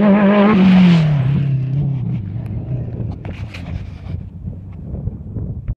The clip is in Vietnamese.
Oh, my God.